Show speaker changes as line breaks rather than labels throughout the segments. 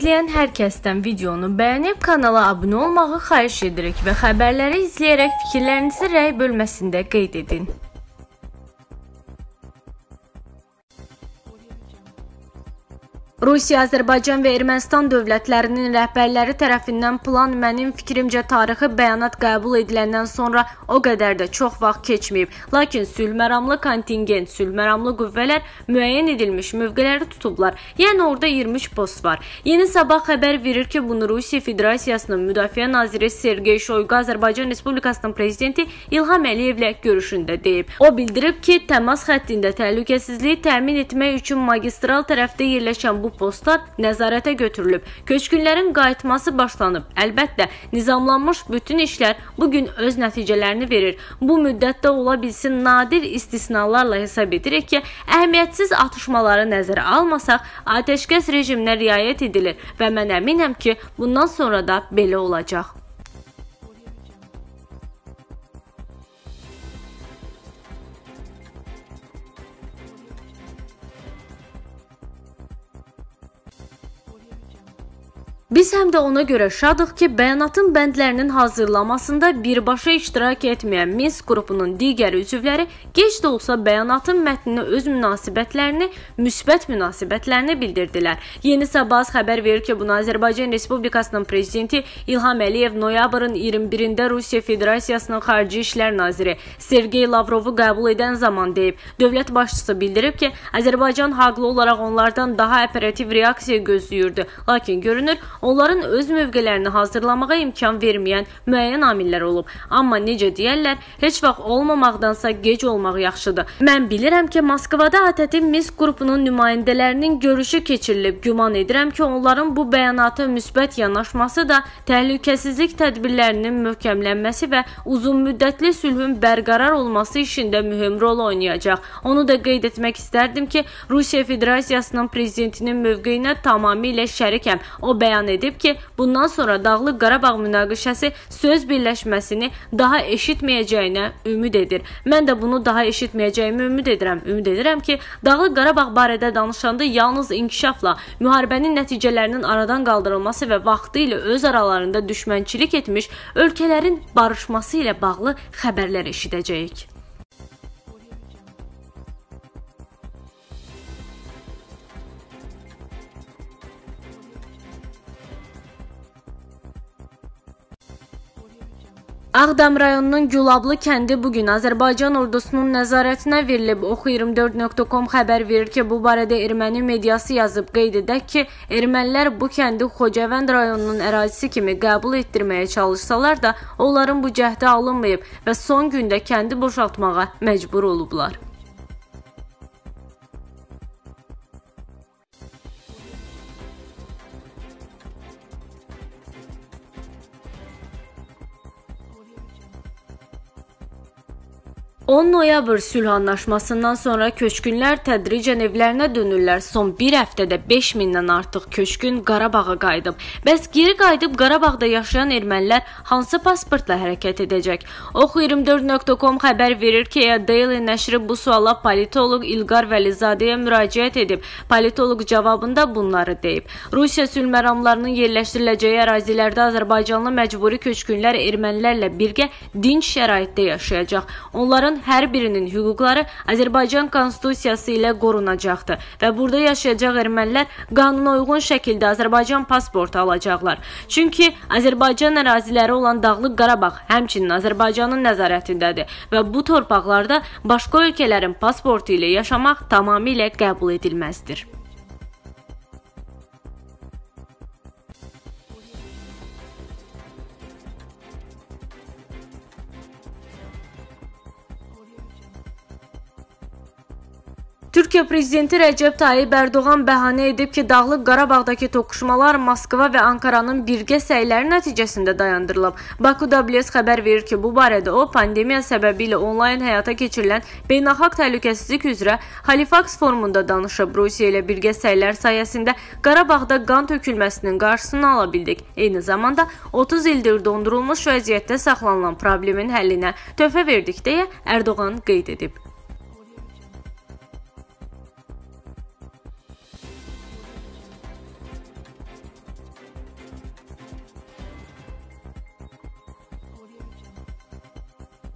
izləyən hər kəsdən videonu bəyənib kanala abunə olmağı xahiş edirik və xəbərləri izləyərək fikirlərinizi rəy bölməsində qeyd edin. Rusiya, Azərbaycan və Ermənistan dövlətlərinin rəhbərləri tərəfindən plan mənim fikrimcə tarixi bəyanat qəbul ediləndən sonra o qədər də çox vaxt keçməyib. Lakin sülhməramlı kontingent, sülhməramlı qüvvələr müəyyən edilmiş mövqeləri tutublar. Yəni orada 23 post var. Yeni Sabah xəbər verir ki, bunu Rusiya Federasiyasının Müdafiə naziri Sergey Shoygu Azərbaycan Respublikasının prezidenti İlham Əliyevlə görüşündə deyib. O bildirib ki, təmas xəttində təhlükəsizliyi təmin etmək üçün magistral tərəfdə yerləşən bu postlar nəzarətə götürülüb. Köçkünlərin qayıtması başlanıb. Əlbəttə, nizamlanmış bütün işlər bu gün öz nəticələrini verir. Bu müddətdə ola bilsin nadir istisnalarla hesab edirik ki, əhəmiyyətsiz atışmaları nəzərə almasaq, atəşkəs rejiminə riayət edilir və mən əminəm ki, bundan sonra da belə olacaq. Biz həm də ona görə şadıq ki, bəyanatın bəndlərinin hazırlamasında birbaşa iştirak etməyən Minsk qrupunun digər üzvləri gec də olsa bəyanatın mətninə öz münasibətlərini, müsbət münasibətlərini bildirdilər. Yeni Sabah xəbər verir ki, bunu Azərbaycan Respublikasının prezidenti İlham Əliyev noyabrın 21-də Rusiya Federasiyasının Xarici İşlər naziri Sergey Lavrovu qəbul edən zaman deyib. Dövlət başçısı bildirib ki, Azərbaycan haqlı olaraq onlardan daha operativ reaksiya gözləyirdi. Lakin görünür, onların öz mövqelərini hazırlamağa imkan verməyən müəyyən amillər olub. Amma necə deyərlər, heç vaxt olmamaqdansa gec olmaq yaxşıdır. Mən bilirəm ki, Moskvada ATƏT Minsk qrupunun nümayəndələrinin görüşü keçirilib. Güman edirəm ki, onların bu bəyanata müsbət yanaşması da təhlükəsizlik tədbirlərinin möhkəmlənməsi və uzunmüddətli sülhün bərqərar olması işində mühüm rol oynayacaq. Onu da qeyd etmək istərdim ki, Rusiya Federasiyasının prezidentinin mövqeyinə tamamilə şərikəm. O bəyan edib ki, bundan sonra Dağlıq Qarabağ münaqişəsi söz birləşməsini daha eşitməyəcəyinə ümid edir. Mən də bunu daha eşitməyəcəyimi ümid edirəm. Ümid edirəm ki, Dağlıq Qarabağ barədə danışanda yalnız inkişafla, müharibənin nəticələrinin aradan qaldırılması və vaxtı ilə öz aralarında düşmənçilik etmiş ölkələrin barışması ilə bağlı xəbərlər eşidəcəyik. Ağdam rayonunun Gülablı kəndi bu gün Azərbaycan ordusunun nəzarətinə verilib. Oxu24.com xəbər verir ki, bu barədə erməni mediası yazıb. Qeyd edək ki, ermənilər bu kəndi Xocavənd rayonunun ərazisi kimi qəbul etdirməyə çalışsalar da, onların bu cəhdə alınmayıb və son gündə kəndi boşaltmağa məcbur olublar. On noyabr sülh anlaşmasından sonra köçkünlər tədricən evlərinə dönürlər. Son bir həftədə 5 mindən artıq köçkün Qarabağa qayıdıb. Bəs geri qayıdıb Qarabağda yaşayan ermənilər hansı pasportla hərəkət edəcək? Oxu24.com xəbər verir ki, Daily nəşri bu suala politoloq İlqar Vəlizadəyə müraciət edib. Politoloq cavabında bunları deyib. Rusiya sülh məramlarının yerləşdiriləcəyi ərazilərdə Azərbaycanlı məcburi köçkünlər ermənilərlə birgə dinç şəraitdə yaşayacaq. Onların hər birinin hüquqları Azərbaycan konstitusiyası ilə qorunacaqdır və burada yaşayacaq ermənilər qanuna uyğun şəkildə Azərbaycan pasportu alacaqlar. Çünki Azərbaycan əraziləri olan Dağlıq Qarabağ həmçinin Azərbaycanın nəzarətindədir və bu torpaqlarda başqa ölkələrin pasportu ilə yaşamaq tamamilə qəbul edilməzdir. Türkiyə prezidenti Rəcəb Tayyib Ərdoğan bəhanə edib ki, Dağlıq Qarabağdakı toqquşmalar Moskva və Ankaranın birgə səyləri nəticəsində dayandırılıb. Baku WS xəbər verir ki, bu barədə o pandemiya səbəbilə onlayn həyata keçirilən beynəlxalq təhlükəsizlik üzrə Halifax forumunda danışıb. Rusiya ilə birgə səylər sayəsində Qarabağda qan tökülməsinin qarşısını ala bildik. Eyni zamanda 30 ildir dondurulmuş vəziyyətdə saxlanılan problemin həllinə töhfə verdik deyə Ərdoğan qeyd edib.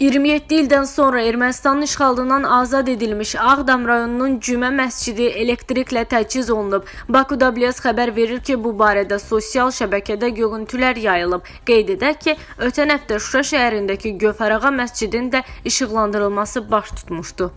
27 ildən sonra Ermənistanın işğalından azad edilmiş Ağdam rayonunun Cümə məscidi elektriklə təchiz olunub. Baku WS xəbər verir ki, bu barədə sosial şəbəkədə görüntülər yayılıb. Qeyd edək ki, ötən həftə Şuşa şəhərindəki Gövhərağa məscidinin də işıqlandırılması baş tutmuşdu.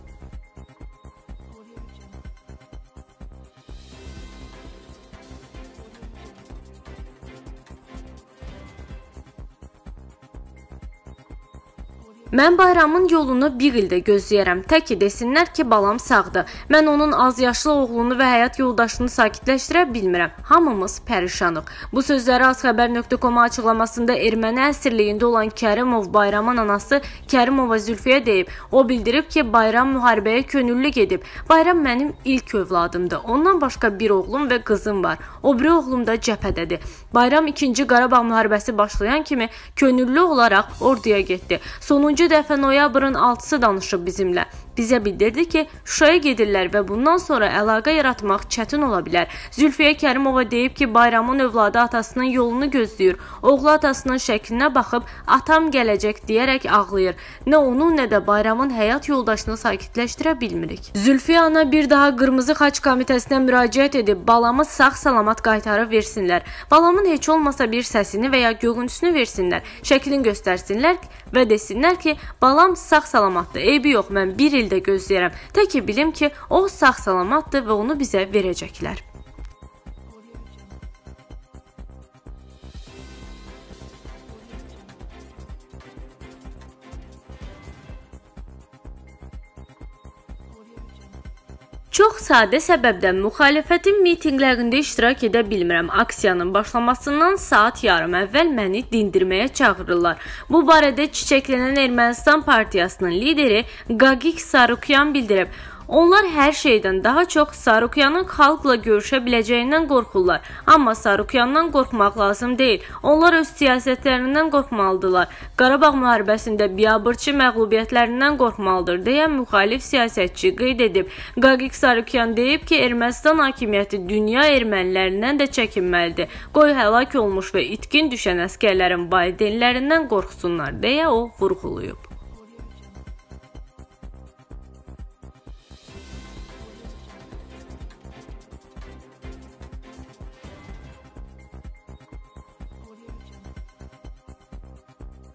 Mən bayramın yolunu bir ildə gözləyərəm. Tək ki desinlər ki, balam sağdır. Mən onun az yaşlı oğlunu və həyat yoldaşını sakitləşdirə bilmirəm. Hamımız pərişanıq. Bu sözləri azxəbər.com açıqlamasında erməni əsirliyində olan Kərimov Bayramın anası Kərimova Zülfiyə deyib. O bildirib ki, Bayram müharibəyə könüllü gedib. Bayram mənim ilk övladımdır. Ondan başqa bir oğlum və qızım var. O biri oğlum da cəbhədədir. Bayram 2-ci Qarabağ müharibəsi başlayan kimi könüllü olaraq orduya getdi. Sonuncu Üçüncü dəfə noyabrın 6-sı danışıb bizimlə. Bizə bildirdi ki, Şuşaya gedirlər və bundan sonra əlaqə yaratmaq çətin ola bilər. Zülfiyə Kərimova deyib ki, Bayramın övladı atasının yolunu gözləyir. Oğlu atasının şəklinə baxıb atam gələcək deyərək ağlayır. Nə onu, nə də Bayramın həyat yoldaşını sakitləşdirə bilmirik. Zülfiyə ana bir daha Qırmızı Xaç komitəsinə müraciət edib balamı sağ-salamat qaytarıb versinlər. Balamın heç olmasa bir səsini və ya görüntüsünü versinlər. Şəklini göstərsinlər və desinlər ki, balam sağ-salamatdır. Eybi yox, mən 1 ildə gözləyirəm. Tək ki bilim ki, o sağ-salamatdır və onu bizə verəcəklər. Çox sadə səbəbdən müxalifətin mitinqlərində iştirak edə bilmirəm. Aksiyanın başlamasından saat yarım əvvəl məni dindirməyə çağırırlar. Bu barədə çiçəklənən Ermənistan partiyasının lideri Qagik Sarukyan bildirib. Onlar hər şeydən daha çox Sarukyanın xalqla görüşə biləcəyindən qorxurlar. Amma Sarukyandan qorxmaq lazım deyil. Onlar öz siyasətlərindən qorxmalıdırlar. Qarabağ müharibəsində biabırçı məğlubiyyətlərindən qorxmalıdır deyə müxalif siyasətçi qeyd edib. Qaqik Sarukyan deyib ki, Ermənistan hakimiyyəti dünya ermənilərindən də çəkinməlidir. Qoy həlak olmuş və itkin düşən əskərlərin valideynlərindən qorxsunlar deyə o vurğulayıb.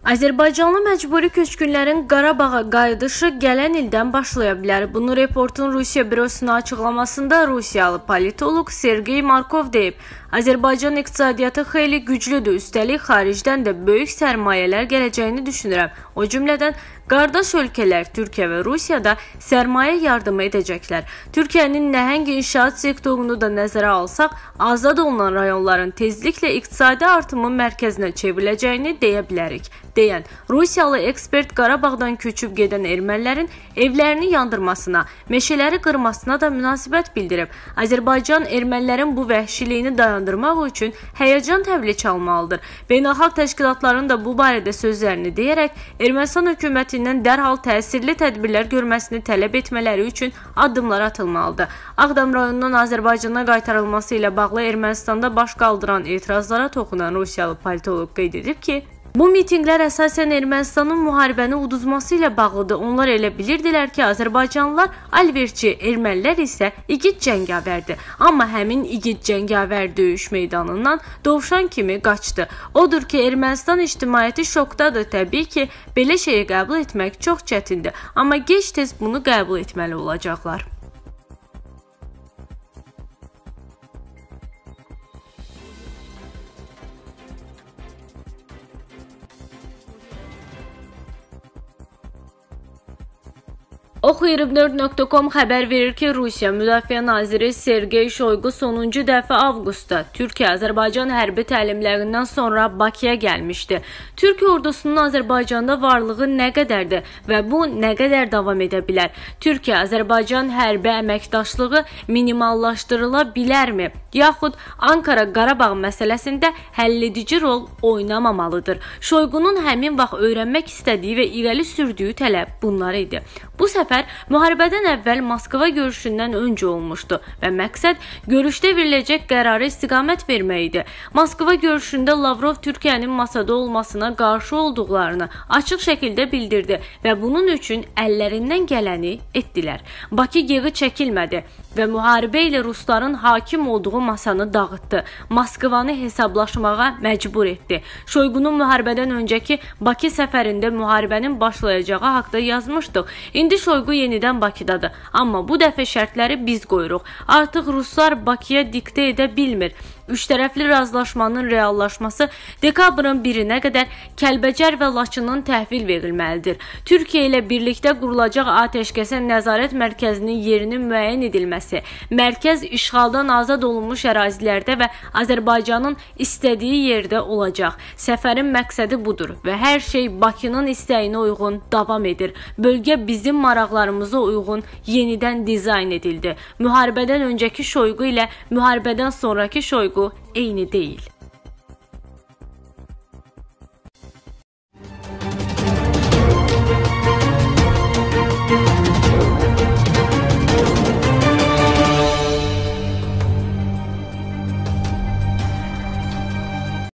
Azərbaycanlı məcburi köçkünlərin Qarabağa qayıdışı gələn ildən başlaya bilər. Bunu reportun Rusiya bürosuna açıqlamasında Rusiyalı politoloq Sergey Markov deyib. Azərbaycan iqtisadiyyatı xeyli güclüdür, üstəlik xaricdən də böyük sərmayələr gələcəyini düşünürəm. O cümlədən qardaş ölkələr Türkiyə və Rusiya da sərmayə yardımı edəcəklər. Türkiyənin nəhəng inşaat sektorunu da nəzərə alsaq, azad olunan rayonların tezliklə iqtisadi artımın mərkəzinə çevriləcəyini deyə bilərik deyən Rusiyalı ekspert Qarabağdan köçüb gedən ermənilərin evlərini yandırmasına, meşələri qırmasına da münasibət bildirib. Azərbaycan ermənilərin bu vəhşiliyini dayandırır dayandırmaq üçün həyəcan təbili çalmalıdır. Beynəlxalq təşkilatların da bu barədə sözlərini deyərək Ermənistan hökumətindən dərhal təsirli tədbirlər görməsini tələb etmələri üçün addımlar atılmalıdır. Ağdam rayonunun Azərbaycana qaytarılması ilə bağlı Ermənistanda baş qaldıran etirazlara toxunan Rusiyalı politoloq qeyd edib ki, Bu mitinqlər əsasən Ermənistanın müharibəni uduzması ilə bağlıdır. Onlar elə bilirdilər ki, Azərbaycanlılar alverçi, ermənilər isə igid cəngavərdir. Amma həmin igid cəngavər döyüş meydanından dovşan kimi qaçdı. Odur ki, Ermənistan ictimaiyyəti şokdadır. Təbii ki, belə şeyi qəbul etmək çox çətindir. Amma gec-tez bunu qəbul etməli olacaqlar. Oxu24.com xəbər verir ki, Rusiya Müdafiə naziri Sergey Shoygu sonuncu dəfə avqustda Türkiyə-Azərbaycan hərbi təlimlərindən sonra Bakıya gəlmişdi. Türkiyə ordusunun Azərbaycanda varlığı nə qədərdir və bu nə qədər davam edə bilər? Türkiyə-Azərbaycan hərbi əməkdaşlığı minimallaşdırıla bilərmi? Yaxud Ankara Qarabağ məsələsində həlledici rol oynamamalıdır. Şoyqunun həmin vaxt öyrənmək istədiyi və irəli sürdüyü tələb bunlar idi. Bu səfər səfər müharibədən əvvəl Moskva görüşündən öncə olmuşdu və məqsəd görüşdə veriləcək qərara istiqamət vermək idi. Moskva görüşündə Lavrov Türkiyənin masada olmasına qarşı olduqlarını açıq şəkildə bildirdi və bunun üçün əllərindən gələni etdilər. Bakı yığı çəkilmədi və müharibə ilə rusların hakim olduğu masanı dağıtdı. Moskvanı hesablaşmağa məcbur etdi. Şoyqunun müharibədən öncəki Bakı səfərində müharibənin başlayacağı haqqında yazmışdıq. İndi Şoyqu yenidən Bakıdadır. Amma bu dəfə şərtləri biz qoyuruq. Artıq ruslar Bakıya diktə edə bilmir. Üçtərəfli razılaşmanın reallaşması dekabrın 1-nə qədər Kəlbəcər və Laçının təhvil verilməlidir. Türkiyə ilə birlikdə qurulacaq atəşkəsə nəzarət mərkəzinin yerinin müəyyən edilməsi, mərkəz işğaldan azad olunmuş ərazilərdə və Azərbaycanın istədiyi yerdə olacaq. Səfərin məqsədi budur və hər şey Bakının istəyinə uyğun davam edir. Bölgə bizim maraqlarımıza uyğun yenidən dizayn edildi. Müharibədən öncəki şoyğu ilə müharibədən sonrakı şoyğu eyni deyil.